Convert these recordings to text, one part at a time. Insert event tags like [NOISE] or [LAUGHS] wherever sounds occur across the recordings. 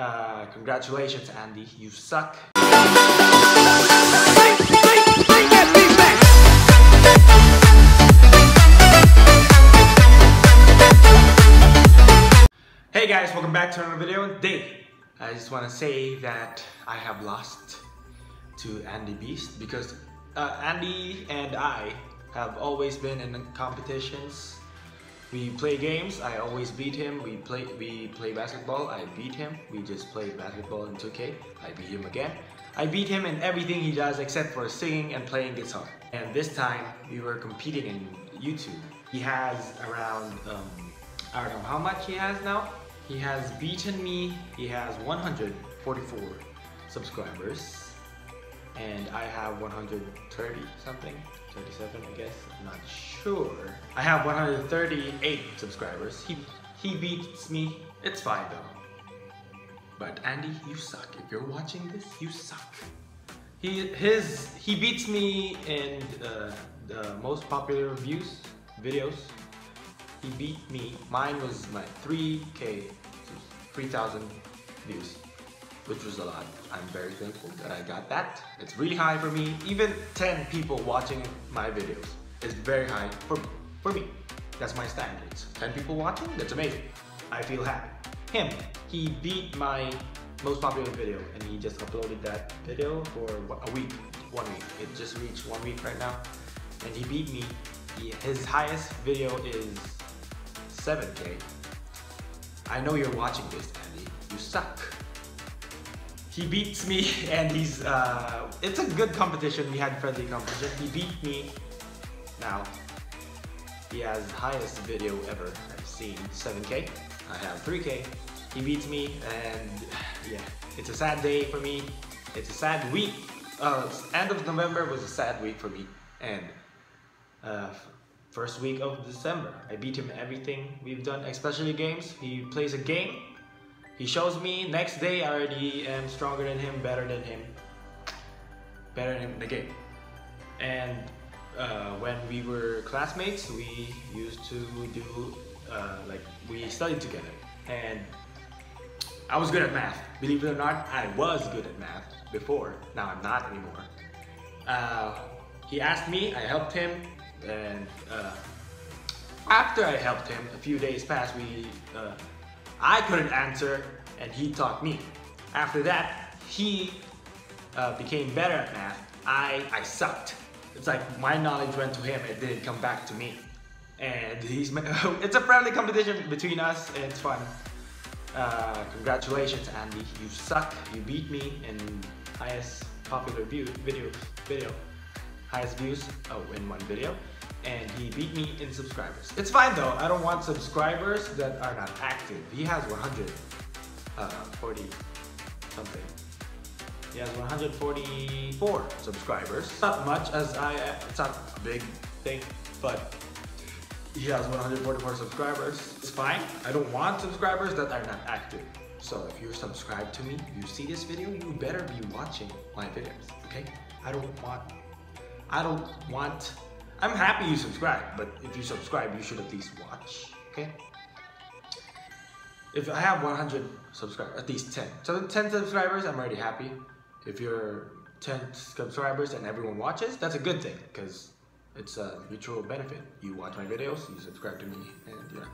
Uh, congratulations, Andy. You suck. Hey guys, welcome back to another video. Today, I just want to say that I have lost to Andy Beast because uh, Andy and I have always been in competitions. We play games. I always beat him. We play we play basketball. I beat him. We just play basketball in 2K. I beat him again. I beat him in everything he does except for singing and playing guitar. And this time we were competing in YouTube. He has around um, I don't know how much he has now. He has beaten me. He has 144 subscribers. And I have 130 something. 37 I guess. I'm not sure. I have 138 subscribers. He he beats me. It's fine though. But Andy, you suck. If you're watching this, you suck. He his he beats me in uh, the most popular views videos he beat me. Mine was my 3k, 3,000 views, which was a lot. I'm very thankful that I got that. It's really high for me. Even 10 people watching my videos is very high for, for me. That's my standards. 10 people watching, that's amazing. I feel happy. Him, he beat my most popular video and he just uploaded that video for a week, one week. It just reached one week right now and he beat me. He, his highest video is 7k. I know you're watching this, Andy. You suck. He beats me [LAUGHS] and he's, uh, it's a good competition. We had friendly competition. He beat me. Now, he has highest video ever I've seen, 7k. I have 3k. He beats me and [SIGHS] yeah, it's a sad day for me. It's a sad week. Uh, end of November was a sad week for me. And uh, first week of December. I beat him everything we've done, especially games. He plays a game, he shows me, next day I already am stronger than him, better than him, better than him in the game. And uh, when we were classmates, we used to do, uh, like, we studied together. And I was good at math. Believe it or not, I was good at math before. Now I'm not anymore. Uh, he asked me, I helped him, and uh, after I helped him, a few days passed, we, uh, I couldn't answer and he taught me. After that, he uh, became better at math. I, I sucked. It's like my knowledge went to him, it didn't come back to me. And he's, [LAUGHS] it's a friendly competition between us and it's fun. Uh, congratulations, Andy. You suck. You beat me in highest popular view video video highest views oh, in one video and he beat me in subscribers. It's fine though, I don't want subscribers that are not active. He has 140 uh, something. He has 144 subscribers. Not much as I, it's not a big thing, but he has 144 subscribers. It's fine. I don't want subscribers that are not active. So if you're subscribed to me, you see this video, you better be watching my videos, okay? I don't want I don't want, I'm happy you subscribe, but if you subscribe, you should at least watch, okay? If I have 100 subscribers, at least 10. So 10 subscribers, I'm already happy. If you're 10 subscribers and everyone watches, that's a good thing, because it's a mutual benefit. You watch my videos, you subscribe to me, and yeah.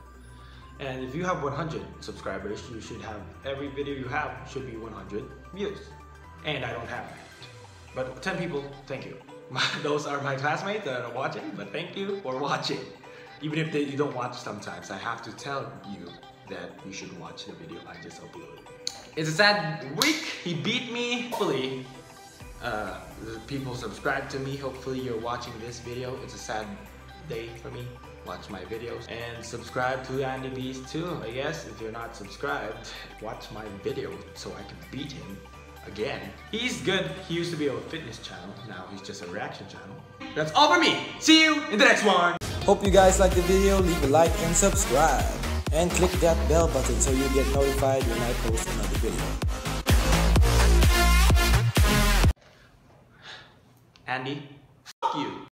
And if you have 100 subscribers, you should have, every video you have should be 100 views. And I don't have that. But 10 people, thank you. My, [LAUGHS] those are my classmates that are watching, but thank you for watching. Even if they, you don't watch sometimes, I have to tell you that you should watch the video I just uploaded. It's a sad week. He beat me. Hopefully, uh, people subscribe to me. Hopefully you're watching this video. It's a sad day for me. Watch my videos and subscribe to Andy Beast too. I guess if you're not subscribed, watch my video so I can beat him again. He's good. He used to be a fitness channel. Now he's just a reaction channel. That's all for me. See you in the next one. Hope you guys liked the video. Leave a like and subscribe. And click that bell button so you get notified when I post another video. Andy, fuck you.